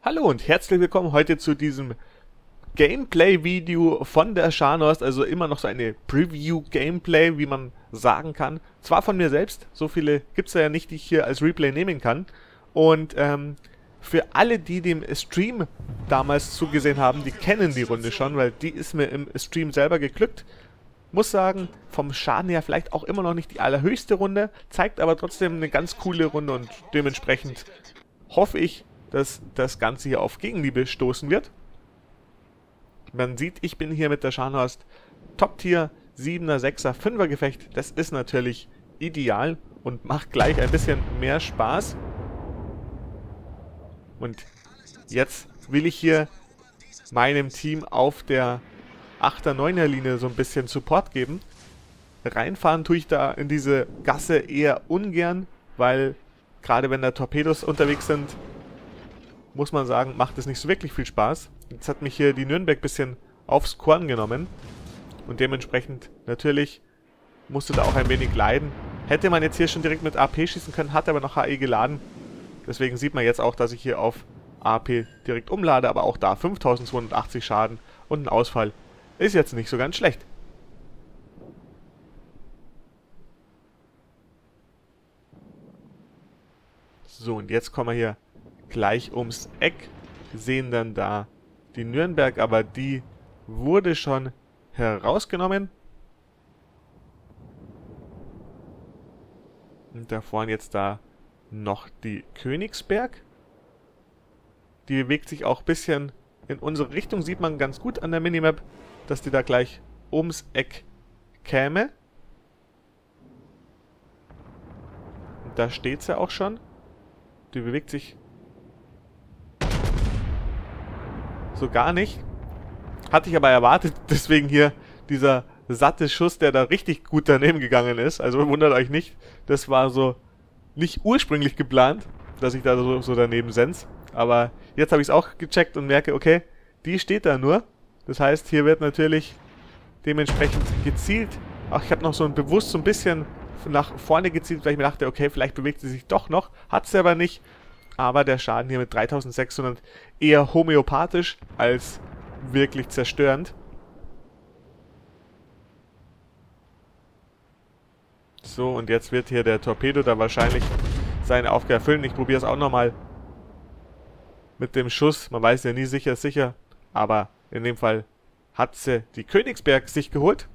Hallo und herzlich willkommen heute zu diesem Gameplay-Video von der Scharnost, also immer noch so eine Preview-Gameplay, wie man sagen kann. Zwar von mir selbst, so viele gibt es ja nicht, die ich hier als Replay nehmen kann. Und ähm, für alle, die dem Stream damals zugesehen haben, die kennen die Runde schon, weil die ist mir im Stream selber geglückt. Muss sagen, vom Schaden her vielleicht auch immer noch nicht die allerhöchste Runde, zeigt aber trotzdem eine ganz coole Runde und dementsprechend hoffe ich, dass das Ganze hier auf Gegenliebe stoßen wird. Man sieht, ich bin hier mit der Scharnhorst Top-Tier 7er, 6er, 5er Gefecht. Das ist natürlich ideal und macht gleich ein bisschen mehr Spaß. Und jetzt will ich hier meinem Team auf der 8er, 9er Linie so ein bisschen Support geben. Reinfahren tue ich da in diese Gasse eher ungern, weil gerade wenn da Torpedos unterwegs sind, muss man sagen, macht es nicht so wirklich viel Spaß. Jetzt hat mich hier die Nürnberg ein bisschen aufs Korn genommen. Und dementsprechend natürlich musste da auch ein wenig leiden. Hätte man jetzt hier schon direkt mit AP schießen können, hat aber noch HE geladen. Deswegen sieht man jetzt auch, dass ich hier auf AP direkt umlade, aber auch da 5280 Schaden und ein Ausfall ist jetzt nicht so ganz schlecht. So, und jetzt kommen wir hier gleich ums Eck, sehen dann da die Nürnberg, aber die wurde schon herausgenommen. Und da vorne jetzt da noch die Königsberg. Die bewegt sich auch ein bisschen in unsere Richtung. Sieht man ganz gut an der Minimap, dass die da gleich ums Eck käme. Und da steht sie auch schon. Die bewegt sich so gar nicht. Hatte ich aber erwartet, deswegen hier dieser satte Schuss, der da richtig gut daneben gegangen ist. Also wundert euch nicht, das war so nicht ursprünglich geplant, dass ich da so, so daneben sens. Aber jetzt habe ich es auch gecheckt und merke, okay, die steht da nur. Das heißt, hier wird natürlich dementsprechend gezielt. Ach, ich habe noch so ein bewusst so ein bisschen nach vorne gezielt, weil ich mir dachte, okay, vielleicht bewegt sie sich doch noch. Hat sie aber nicht aber der Schaden hier mit 3600 eher homöopathisch als wirklich zerstörend. So, und jetzt wird hier der Torpedo da wahrscheinlich seine Aufgabe erfüllen. Ich probiere es auch nochmal mit dem Schuss. Man weiß ja nie sicher, sicher. Aber in dem Fall hat sie die Königsberg sich geholt.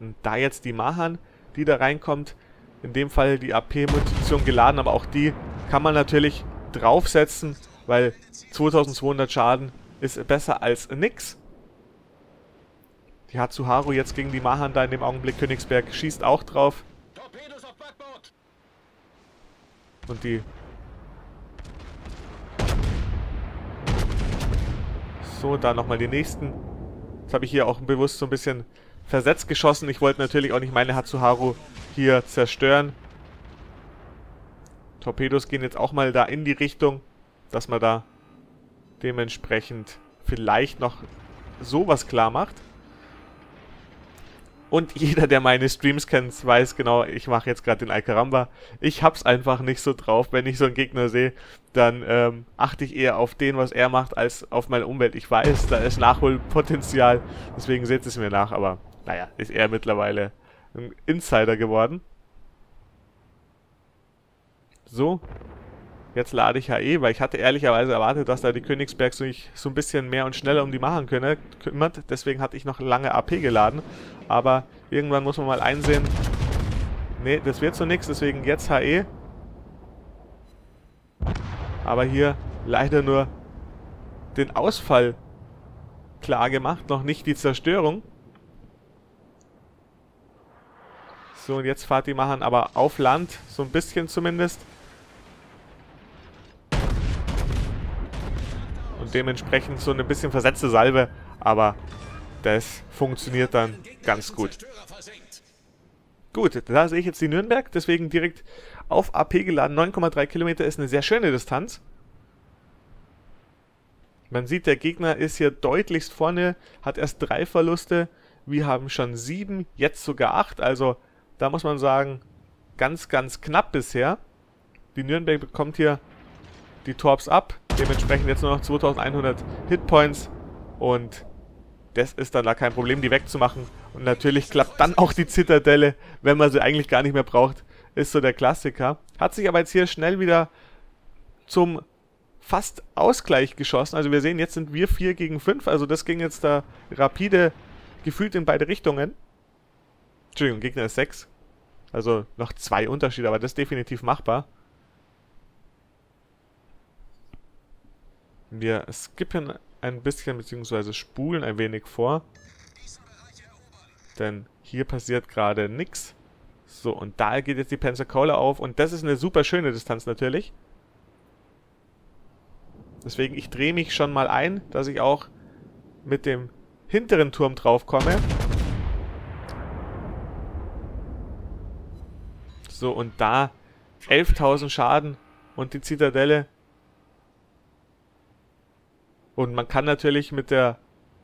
Und da jetzt die Mahan, die da reinkommt, in dem Fall die AP-Munition geladen, aber auch die kann man natürlich draufsetzen, weil 2200 Schaden ist besser als nix. Die Hatsuharu jetzt gegen die Mahan da in dem Augenblick. Königsberg schießt auch drauf. Und die... So, da nochmal die nächsten. Jetzt habe ich hier auch bewusst so ein bisschen versetzt geschossen. Ich wollte natürlich auch nicht meine Hatsuharu hier zerstören. Torpedos gehen jetzt auch mal da in die Richtung, dass man da dementsprechend vielleicht noch sowas klar macht. Und jeder, der meine Streams kennt, weiß genau, ich mache jetzt gerade den Alcaramba. Ich hab's einfach nicht so drauf. Wenn ich so einen Gegner sehe, dann ähm, achte ich eher auf den, was er macht, als auf meine Umwelt. Ich weiß, da ist Nachholpotenzial, deswegen seht es mir nach, aber naja, ist er mittlerweile ein Insider geworden. So, jetzt lade ich HE, weil ich hatte ehrlicherweise erwartet, dass da die Königsberg sich so ein bisschen mehr und schneller um die machen könne, kümmert. Deswegen hatte ich noch lange AP geladen. Aber irgendwann muss man mal einsehen, nee, das wird so nichts, deswegen jetzt HE. Aber hier leider nur den Ausfall klar gemacht, noch nicht die Zerstörung. So, und jetzt fahrt die machen aber auf Land, so ein bisschen zumindest. Und dementsprechend so eine bisschen versetzte Salve, aber das funktioniert dann ganz gut. Gut, da sehe ich jetzt die Nürnberg, deswegen direkt auf AP geladen. 9,3 Kilometer ist eine sehr schöne Distanz. Man sieht, der Gegner ist hier deutlichst vorne, hat erst drei Verluste. Wir haben schon sieben, jetzt sogar acht. Also da muss man sagen, ganz, ganz knapp bisher. Die Nürnberg bekommt hier die Torps ab. Dementsprechend jetzt nur noch 2100 Hitpoints. Und das ist dann da kein Problem, die wegzumachen. Und natürlich klappt dann auch die Zitadelle, wenn man sie eigentlich gar nicht mehr braucht. Ist so der Klassiker. Hat sich aber jetzt hier schnell wieder zum fast Ausgleich geschossen. Also wir sehen, jetzt sind wir 4 gegen 5. Also das ging jetzt da rapide gefühlt in beide Richtungen. Entschuldigung, Gegner ist 6. Also noch zwei Unterschiede, aber das ist definitiv machbar. Wir skippen ein bisschen, beziehungsweise spulen ein wenig vor. Denn hier passiert gerade nichts. So, und da geht jetzt die Pensacola auf. Und das ist eine super schöne Distanz natürlich. Deswegen, ich drehe mich schon mal ein, dass ich auch mit dem hinteren Turm drauf komme. So, und da 11.000 Schaden und die Zitadelle. Und man kann natürlich mit der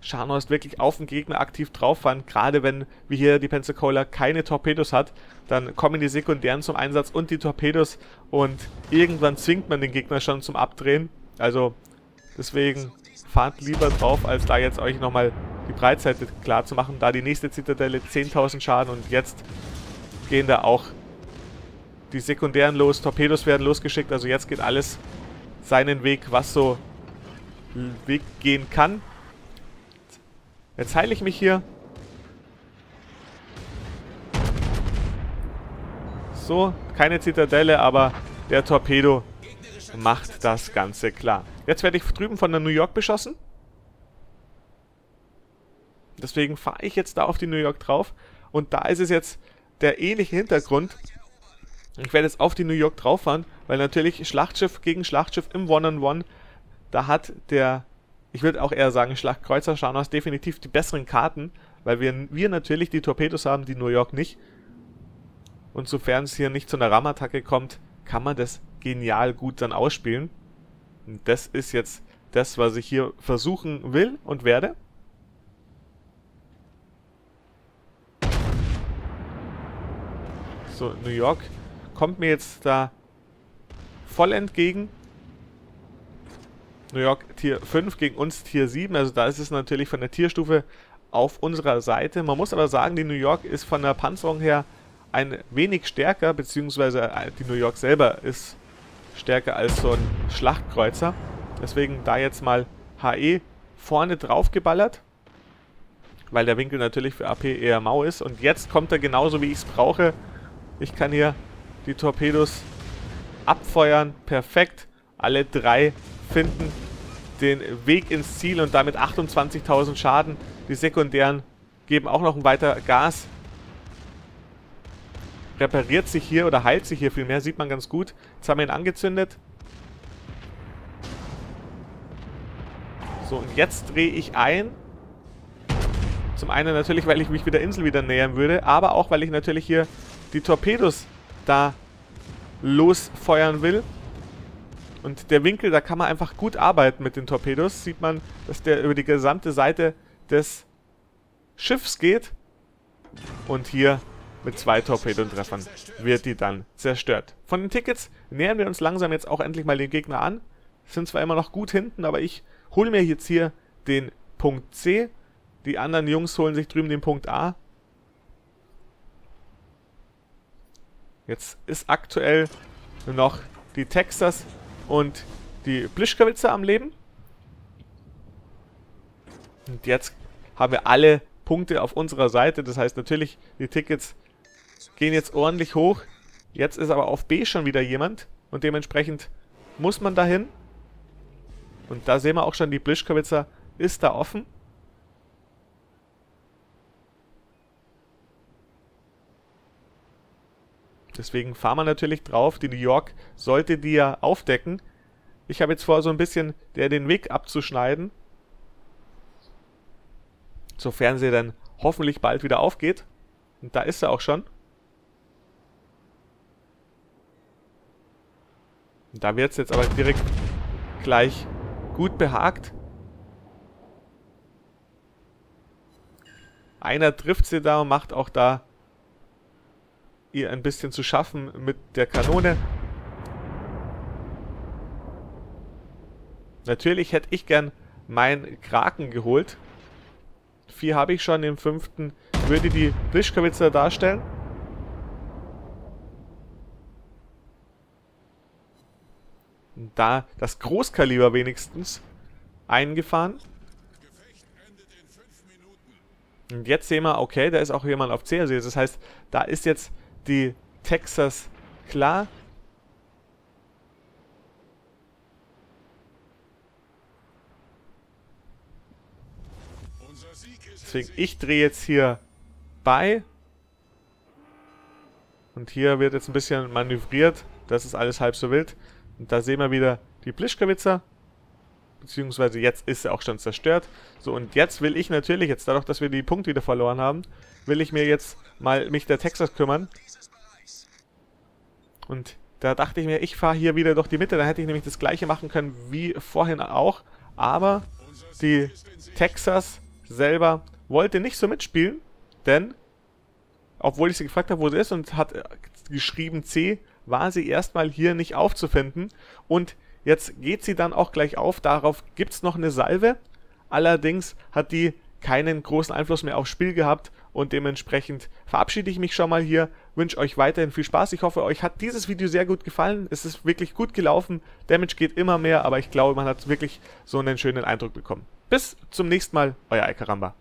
Scharnhorst wirklich auf den Gegner aktiv drauf fahren. Gerade wenn, wie hier die Pensacola, keine Torpedos hat, dann kommen die Sekundären zum Einsatz und die Torpedos und irgendwann zwingt man den Gegner schon zum Abdrehen. Also deswegen fahrt lieber drauf, als da jetzt euch nochmal die Breitseite klar zu machen. Da die nächste Zitadelle 10.000 Schaden und jetzt gehen da auch die Sekundären los, Torpedos werden losgeschickt. Also jetzt geht alles seinen Weg, was so Weg gehen kann. Jetzt heile ich mich hier. So, keine Zitadelle, aber der Torpedo macht das Ganze klar. Jetzt werde ich drüben von der New York beschossen. Deswegen fahre ich jetzt da auf die New York drauf. Und da ist es jetzt der ähnliche Hintergrund. Ich werde jetzt auf die New York drauf fahren, weil natürlich Schlachtschiff gegen Schlachtschiff im One-on-One, -on -One, da hat der, ich würde auch eher sagen, Schlachtkreuzer Scharnhaus definitiv die besseren Karten, weil wir, wir natürlich die Torpedos haben, die New York nicht. Und sofern es hier nicht zu einer Rammattacke kommt, kann man das genial gut dann ausspielen. Und das ist jetzt das, was ich hier versuchen will und werde. So, New York kommt mir jetzt da voll entgegen. New York Tier 5 gegen uns Tier 7, also da ist es natürlich von der Tierstufe auf unserer Seite. Man muss aber sagen, die New York ist von der Panzerung her ein wenig stärker, beziehungsweise äh, die New York selber ist stärker als so ein Schlachtkreuzer. Deswegen da jetzt mal HE vorne drauf geballert, weil der Winkel natürlich für AP eher mau ist. Und jetzt kommt er genauso, wie ich es brauche. Ich kann hier die Torpedos abfeuern. Perfekt. Alle drei finden den Weg ins Ziel und damit 28.000 Schaden. Die sekundären geben auch noch ein weiter Gas. Repariert sich hier oder heilt sich hier vielmehr, sieht man ganz gut. Jetzt haben wir ihn angezündet. So, und jetzt drehe ich ein. Zum einen natürlich, weil ich mich wieder Insel wieder nähern würde, aber auch, weil ich natürlich hier die Torpedos da losfeuern will. Und der Winkel, da kann man einfach gut arbeiten mit den Torpedos. Sieht man, dass der über die gesamte Seite des Schiffs geht. Und hier mit zwei Torpedotreffern wird die dann zerstört. Von den Tickets nähern wir uns langsam jetzt auch endlich mal den Gegner an. Sind zwar immer noch gut hinten, aber ich hole mir jetzt hier den Punkt C. Die anderen Jungs holen sich drüben den Punkt A. Jetzt ist aktuell noch die Texas und die Plischkowitze am Leben. Und jetzt haben wir alle Punkte auf unserer Seite. Das heißt natürlich, die Tickets gehen jetzt ordentlich hoch. Jetzt ist aber auf B schon wieder jemand. Und dementsprechend muss man dahin. Und da sehen wir auch schon, die Plischkowitzer ist da offen. Deswegen fahren wir natürlich drauf. Die New York sollte die ja aufdecken. Ich habe jetzt vor, so ein bisschen der den Weg abzuschneiden. Sofern sie dann hoffentlich bald wieder aufgeht. Und da ist sie auch schon. Da wird es jetzt aber direkt gleich gut behagt. Einer trifft sie da und macht auch da ihr ein bisschen zu schaffen mit der Kanone. Natürlich hätte ich gern meinen Kraken geholt. Vier habe ich schon, im fünften würde die Blischkowitzer darstellen. Da das Großkaliber wenigstens eingefahren. Und jetzt sehen wir, okay, da ist auch jemand auf C. Also das heißt, da ist jetzt die Texas klar. Deswegen, ich drehe jetzt hier bei. Und hier wird jetzt ein bisschen manövriert. Das ist alles halb so wild. Und da sehen wir wieder die Plischkowitzer. Beziehungsweise jetzt ist er auch schon zerstört. So, und jetzt will ich natürlich, jetzt dadurch, dass wir die Punkte wieder verloren haben, will ich mir jetzt mal mich der Texas kümmern. Und da dachte ich mir, ich fahre hier wieder durch die Mitte. Da hätte ich nämlich das gleiche machen können wie vorhin auch. Aber die Texas selber wollte nicht so mitspielen, denn, obwohl ich sie gefragt habe, wo sie ist und hat geschrieben C, war sie erstmal hier nicht aufzufinden. Und jetzt geht sie dann auch gleich auf. Darauf gibt es noch eine Salve. Allerdings hat die keinen großen Einfluss mehr aufs Spiel gehabt und dementsprechend verabschiede ich mich schon mal hier, wünsche euch weiterhin viel Spaß. Ich hoffe, euch hat dieses Video sehr gut gefallen. Es ist wirklich gut gelaufen. Damage geht immer mehr, aber ich glaube, man hat wirklich so einen schönen Eindruck bekommen. Bis zum nächsten Mal, euer Alcaramba.